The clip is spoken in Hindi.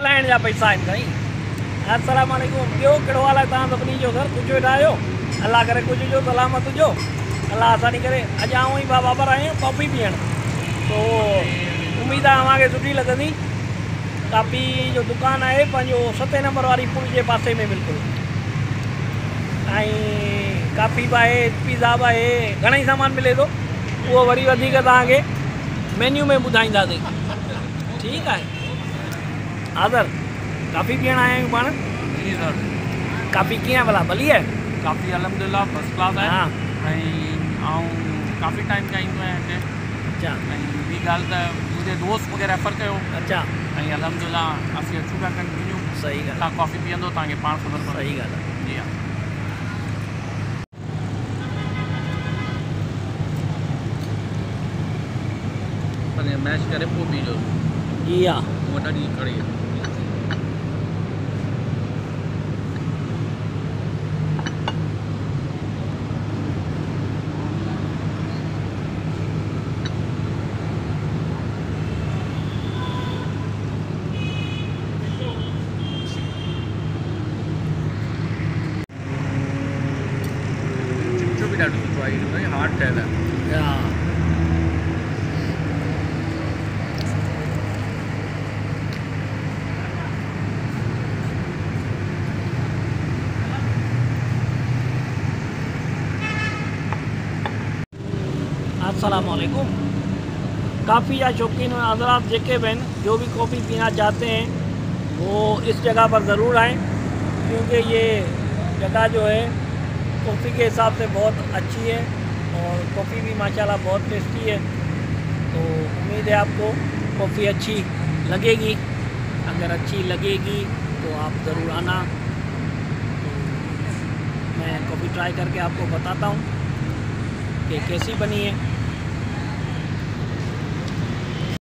ॻाल्हाइण जा पैसा आहिनि साईं असलाम ॿियो कहिड़ो हाल आहे तव्हां सभिनी जो घर कुझु वेठा आहियो अलाह करे कुझु जो सलामत हुजो अलाह आसानी करे अॼु आऊँ ई बा बाबर आहियूं कॉफ़ी पीअण तो उमेदु आहे तव्हांखे सुठी लॻंदी काफ़ी जो दुकानु आहे पंहिंजो सते नंबर वारी पुल जे पासे में बिल्कुलु ऐं काफ़ी बि आहे पिज़्ज़ा बि आहे घणेई सामान मिले थो उहो वरी वधीक तव्हांखे में ॿुधाईंदासीं ठीकु आहे आदर। काफ़ी पीअण आया आहियूं पाण। जी सर। काफ़ी कीअं भला भली आहे काफ़ी अलहमदिल्ला फ़र्स्ट क्लास आहे हा। ऐं आउं काफ़ी टाइम खां ईंदो आहियाँ हिते अच्छा। ऐं ॿी ॻाल्हि त मुंहिंजे दोस्त मूंखे रेफर कयो। अच्छा। ऐं अलहमदिल्ला असीं अचूं पिया कंटिन्यू सही ॻाल्हि। तव्हां कॉफ़ी पीअंदो तव्हांखे पाण ख़बर पवंदी। सही ॻाल्हि आहे जी हा। मैश करे पोइ पीजो। जी हा। ॾींहं खड़ी असलकुम काफ़ी या शौकीन हजरात जेके हैं जो भी कॉफ़ी पीना चाहते हैं, वो इस जगह पर ज़रूर आएँ, क्योंकि ये जगह जो है कॉफ़ी के हिसाब से बहुत अच्छी है और कॉफ़ी भी माशाल्लाह बहुत टेस्टी है। तो उम्मीद है आपको कॉफ़ी अच्छी लगेगी। अगर अच्छी लगेगी तो आप ज़रूर आना। तो मैं कॉफ़ी ट्राई करके आपको बताता हूँ कि कैसी बनी है।